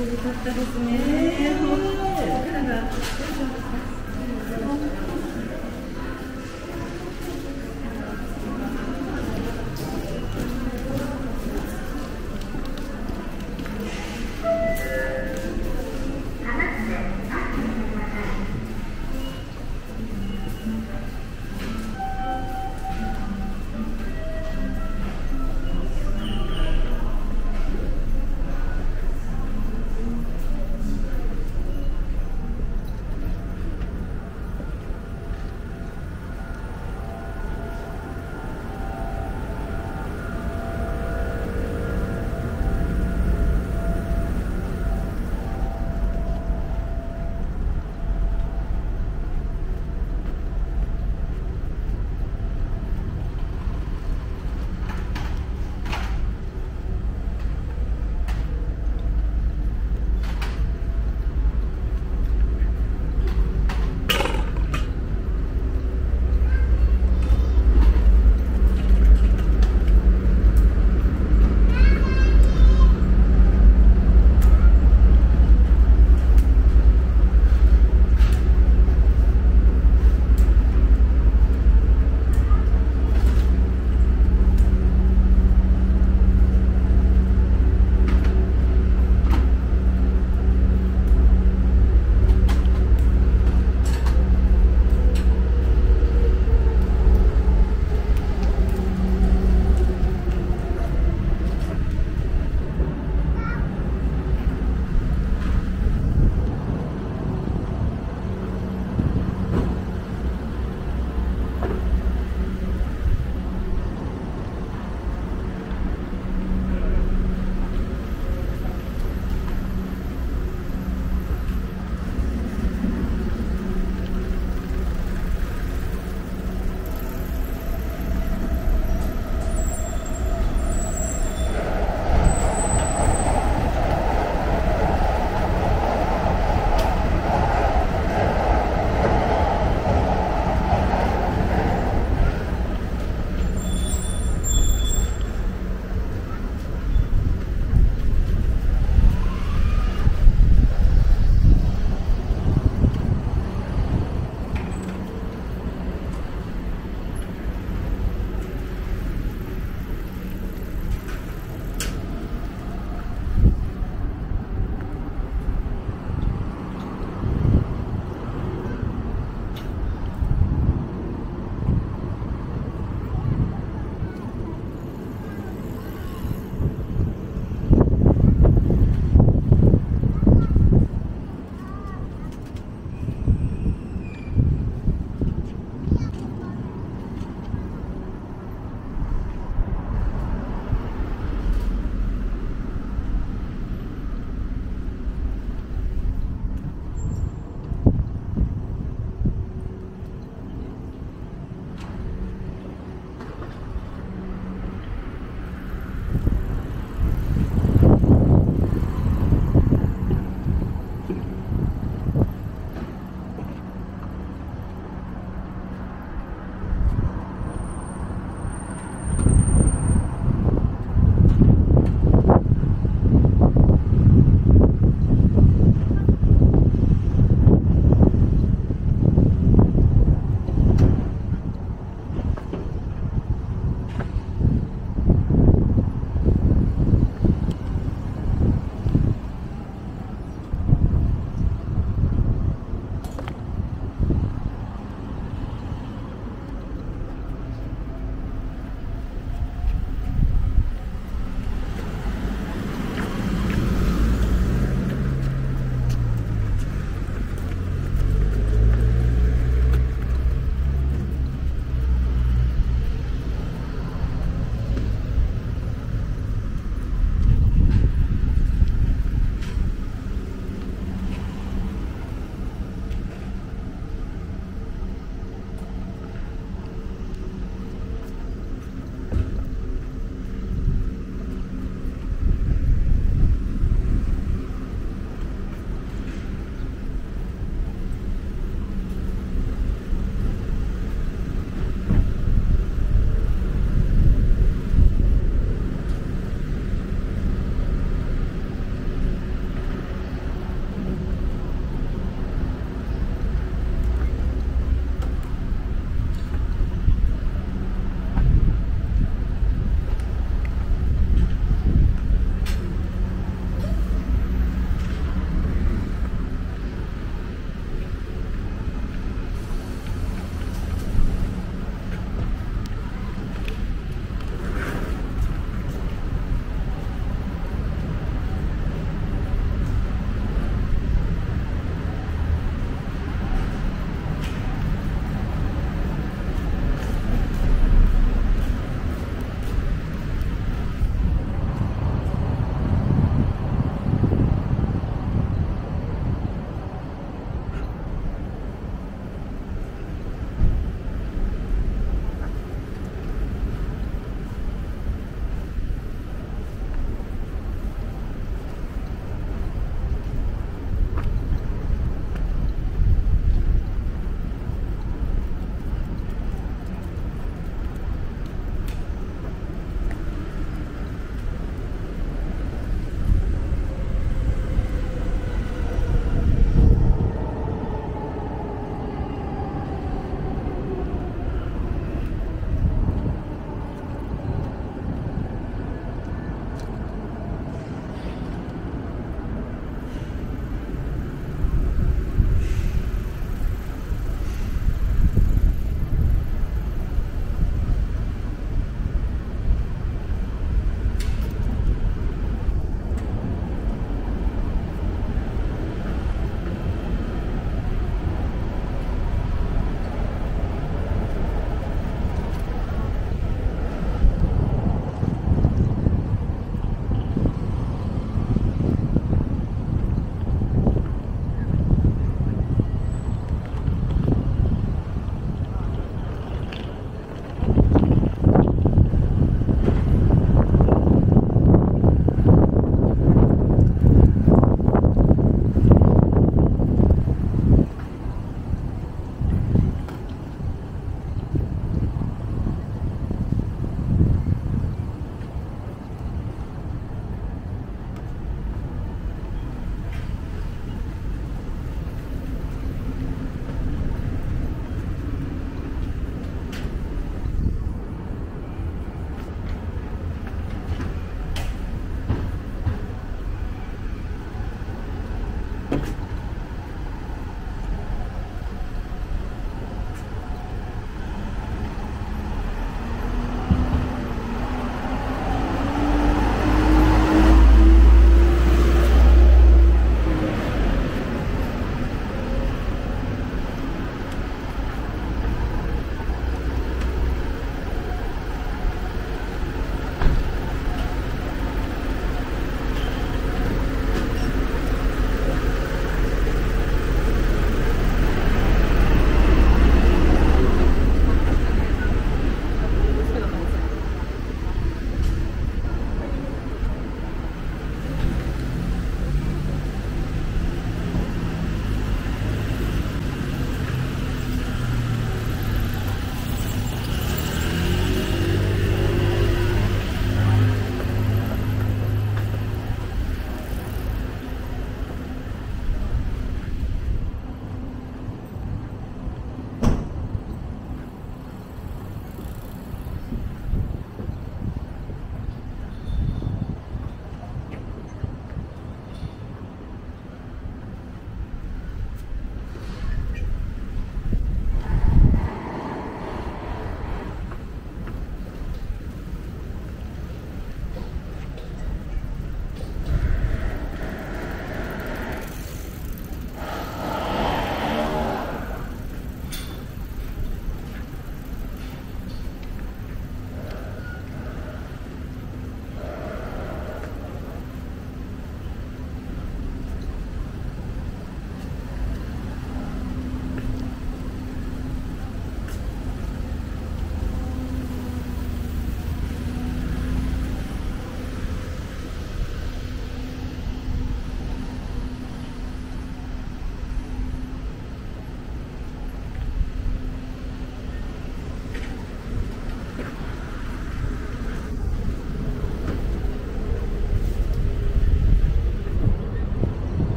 よかったですね。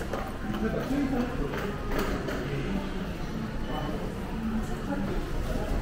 Thank you.